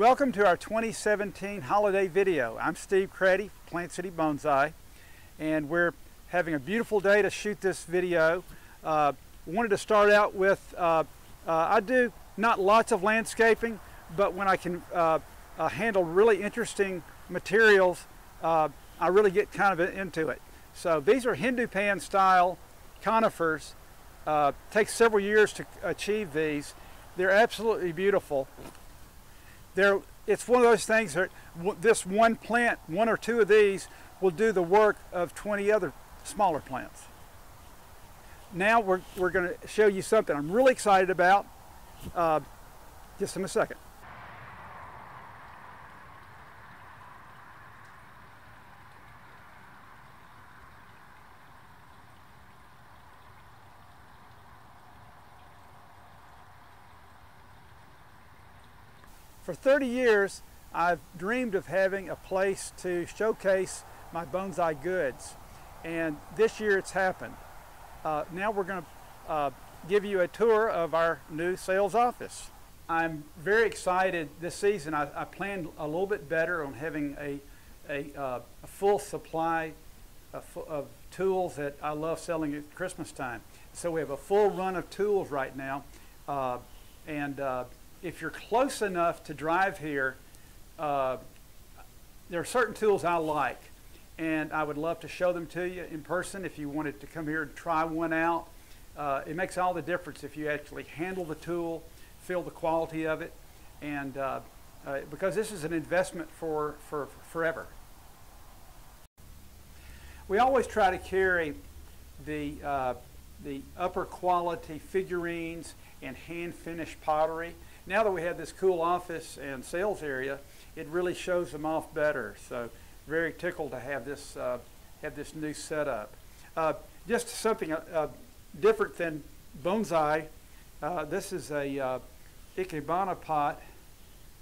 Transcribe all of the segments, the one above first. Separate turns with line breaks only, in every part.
Welcome to our 2017 holiday video. I'm Steve Craddy, Plant City Bonsai, and we're having a beautiful day to shoot this video. Uh, wanted to start out with, uh, uh, I do not lots of landscaping, but when I can uh, uh, handle really interesting materials, uh, I really get kind of into it. So these are Hindu pan style conifers. takes several years to achieve these. They're absolutely beautiful it's one of those things that this one plant, one or two of these, will do the work of 20 other smaller plants. Now we're, we're going to show you something I'm really excited about uh, just in a second. For 30 years, I've dreamed of having a place to showcase my bonsai goods. And this year it's happened. Uh, now we're going to uh, give you a tour of our new sales office. I'm very excited this season. I, I planned a little bit better on having a, a, uh, a full supply of, of, tools that I love selling at Christmas time. So we have a full run of tools right now. Uh, and uh, if you're close enough to drive here, uh, there are certain tools I like, and I would love to show them to you in person if you wanted to come here and try one out. Uh, it makes all the difference if you actually handle the tool, feel the quality of it, and uh, uh because this is an investment for, for, for forever. We always try to carry the, uh, the upper quality figurines and hand finished pottery now that we have this cool office and sales area, it really shows them off better. So very tickled to have this uh, have this new setup. Uh, just something uh, uh different than bonsai. Uh, this is a uh, ikebana pot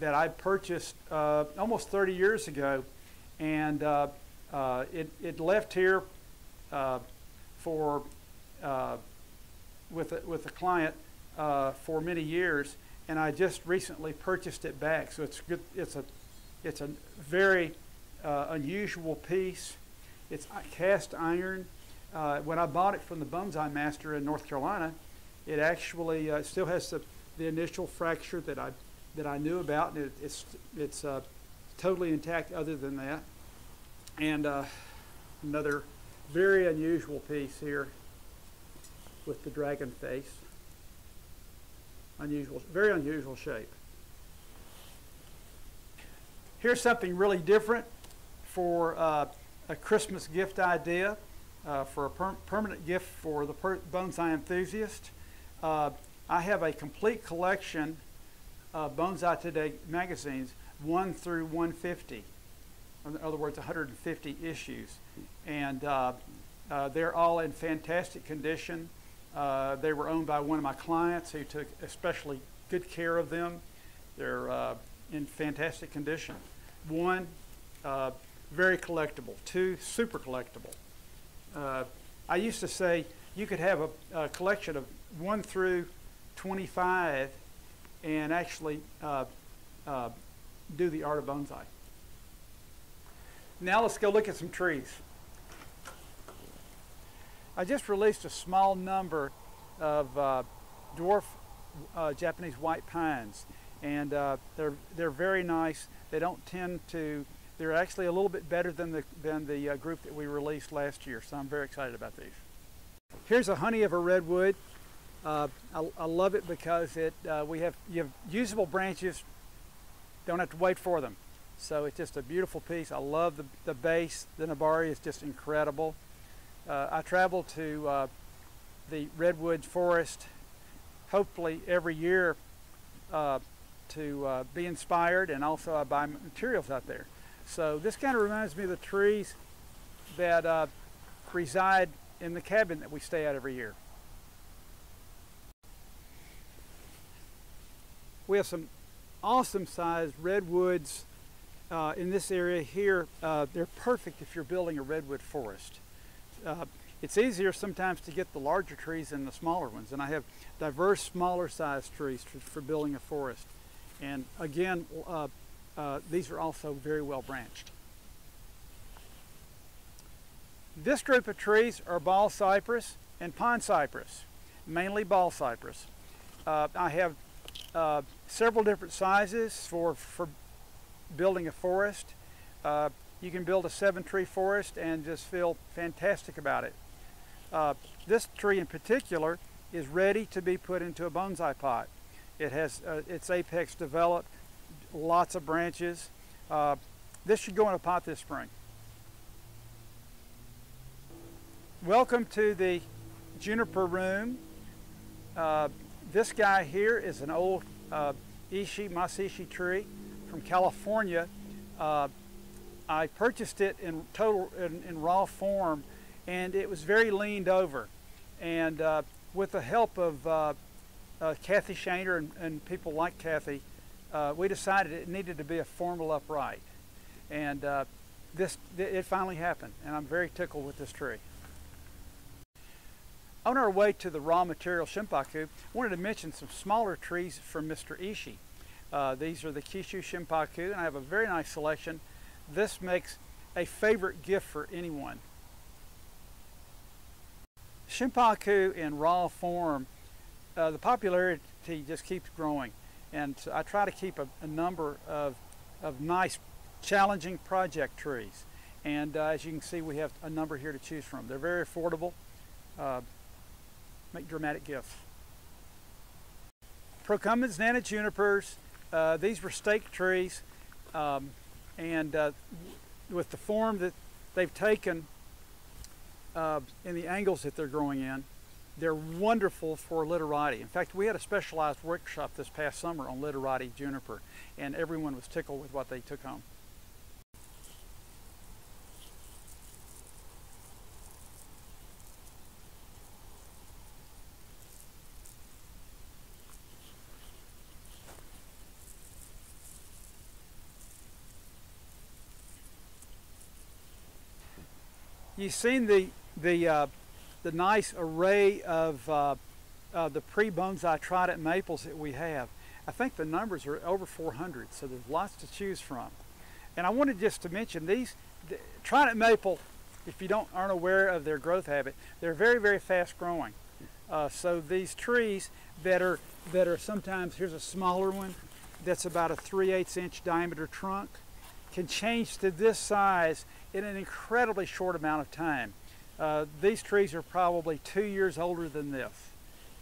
that I purchased almost 30 years ago, and it it left here for with a, with a client for many years and I just recently purchased it back. So it's good. It's a it's a very uh, unusual piece. It's cast iron. Uh, when I bought it from the Bonsai Master in North Carolina, it actually uh, still has the, the initial fracture that I that I knew about, and it, it's it's uh, totally intact. Other than that, and uh, another very unusual piece here with the dragon face unusual, very unusual shape. Here's something really different for uh, a Christmas gift idea, uh, for a per permanent gift for the per bonsai enthusiast. Uh, I have a complete collection of Bonsai Today magazines, 1 through 150. In other words, 150 issues. And uh, uh, they're all in fantastic condition. Uh, they were owned by one of my clients who took especially good care of them. They're uh, in fantastic condition. One, uh, very collectible. Two, super collectible. Uh, I used to say you could have a, a, collection of 1 through 25 and actually uh, uh, do the art of bonsai. Now let's go look at some trees. I just released a small number of uh, dwarf uh, Japanese white pines and uh, they're, they're very nice. They don't tend to, they're actually a little bit better than the, than the uh, group that we released last year, so I'm very excited about these. Here's a honey of a redwood. Uh, I, I, love it because it, uh, we have, you have usable branches, don't have to wait for them. So it's just a beautiful piece. I love the, the base. The Nebari is just incredible. Uh, I travel to uh, the redwood forest hopefully every year uh, to uh, be inspired and also I buy materials out there. So this kind of reminds me of the trees that uh, reside in the cabin that we stay at every year. We have some awesome sized redwoods uh, in this area here. they're perfect if you're building a redwood forest uh, it's easier sometimes to get the larger trees than the smaller ones. And I have diverse smaller sized trees for, for building a forest. And again, uh, uh, these are also very well branched. This group of trees are bald cypress and pond cypress, mainly bald cypress. Uh, I have uh, several different sizes for, for building a forest. You can build a seven tree forest and just feel fantastic about it. Uh, this tree in particular is ready to be put into a bonsai pot. It has uh, its apex developed, lots of branches. Uh, this should go in a pot this spring. Welcome to the juniper room. Uh, this guy here is an old uh, Ishii, Masiishi tree from California. Uh, I purchased it in total in, in, raw form and it was very leaned over. And uh, with the help of uh, uh, Kathy Shaner and, and, people like Kathy, uh, we decided it needed to be a formal upright. And uh, this, it finally happened, and I'm very tickled with this tree. On our way to the raw material Shimpaku, I wanted to mention some smaller trees from Mr. Ishii. Uh, these are the Kishu Shimpaku, and I have a very nice selection. This makes a favorite gift for anyone. Shimpaku in raw form, uh, the popularity just keeps growing. And so I try to keep a, a number of, of nice, challenging project trees. And uh, as you can see, we have a number here to choose from. They're very affordable, uh, make dramatic gifts. Procumbens, Nana junipers, uh, these were stake trees. Um, and uh, with the form that they've taken, uh, in the angles that they're growing in. They're wonderful for literati. In fact, we had a specialized workshop this past summer on literati juniper, and everyone was tickled with what they took home. You've seen the the uh, the nice array of uh, uh, the pre-bonsai trident maples that we have. I think the numbers are over 400, so there's lots to choose from. And I wanted just to mention these the trident maple. If you don't aren't aware of their growth habit, they're very very fast growing. Uh, so these trees that are that are sometimes here's a smaller one that's about a 3 8 inch diameter trunk can change to this size in an incredibly short amount of time. Uh, these trees are probably two years older than this.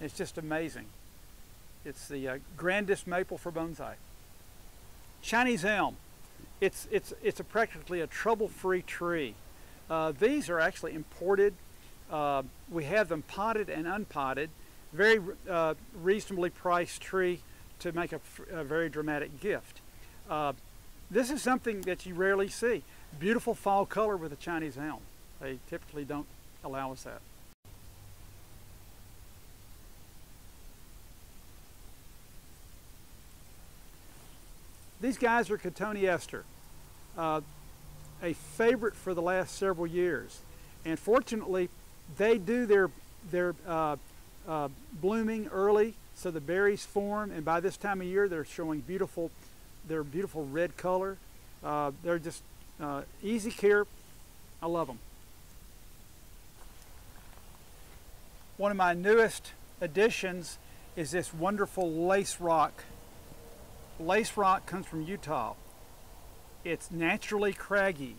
It's just amazing. It's the uh, grandest maple for bonsai. Chinese elm. It's, it's, it's a practically a trouble-free tree. Uh, these are actually imported. Uh, we have them potted and unpotted. Very uh, reasonably priced tree to make a, a very dramatic gift. This is something that you rarely see. Beautiful fall color with a Chinese elm. They typically don't allow us that. These guys are Cotoneaster, uh, a favorite for the last several years. And fortunately, they do their, their uh, uh, blooming early, so the berries form, and by this time of year, they're showing beautiful, their beautiful red color. Uh, they're just uh, easy care. I love them. One of my newest additions is this wonderful lace rock. Lace rock comes from Utah. It's naturally craggy.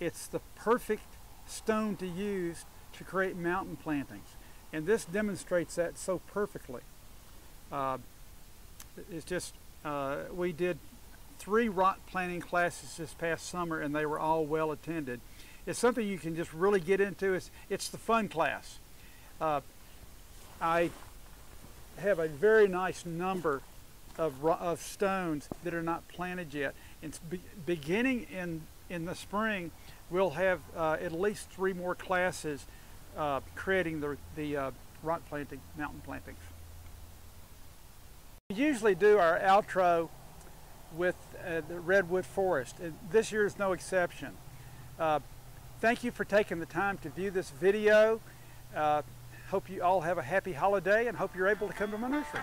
It's the perfect stone to use to create mountain plantings. And this demonstrates that so perfectly. Uh, it's just, uh, we did three rock planting classes this past summer and they were all well attended. It's something you can just really get into. It's, it's the fun class. Uh, I have a very nice number of, of stones that are not planted yet. It's be, beginning in, in the spring, we'll have uh, at least three more classes uh, creating the, the uh, rock planting, mountain plantings. We usually do our outro with uh, the redwood forest. And this year is no exception. Uh, thank you for taking the time to view this video. Uh, hope you all have a happy holiday and hope you're able to come to my nursery.